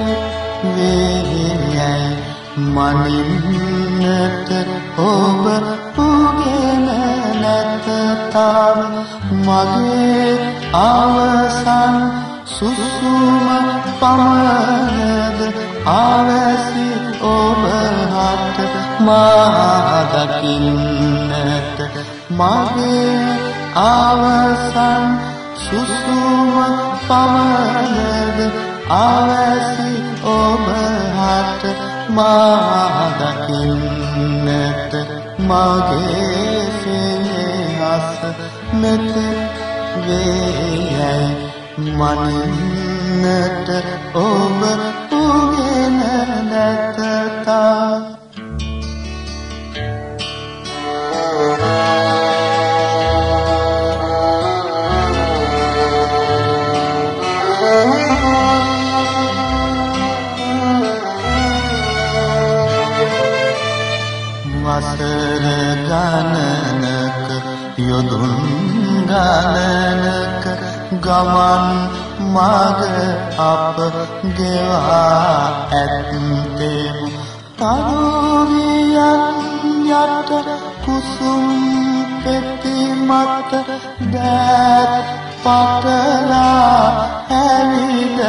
මෙතෙක් වේයයි මනින්නට ඔබ උගෙන නැත තාම මගේ අවසන් සුසුම පමණද ආවැසි ඔබ හට මා දකින්නට මගේ අවසන් සුසුම පමණද ආවැසි ඔබ හට මා දකින්නට මගේ සෙනෙහස මෙත වේයයි. මනින්නට ඔබ උගෙන නැතතා. වසර ගණනක යොදුන් ගණනක ගමන් මග අප ගෙවා ඇත්තෙමු. තරුවියන් යට කුසුම් පෙති මත දෑත් පටලා ඇවිද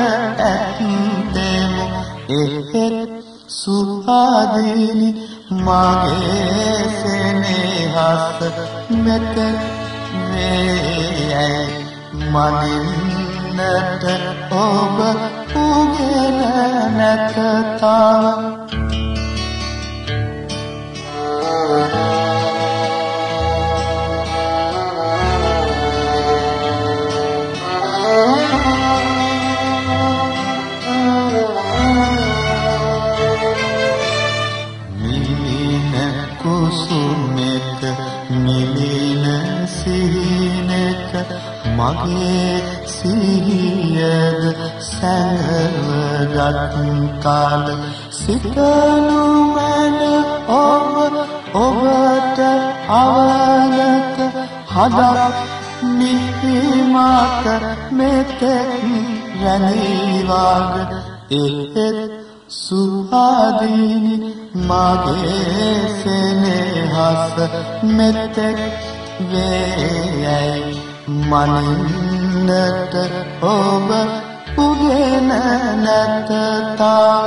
ඇත්තෙමු. එහෙත් සුපාදිනි මගේ සෙනෙහස මෙත වේයයි මනින්නට ඔබ උගෙන නැතතා කුසුමෙක මගේ සිහියද සැඟවගත් කාල සිතනු මැන ඔබ ඔබට අවනත හදක් නිහිමත මෙතෙක් රැනීවාග එහෙත් සුහාදීනි මගේ සෙනෙහස මෙතෙක් වේයයි. මනින්නට ඔබ උගෙන නැතතා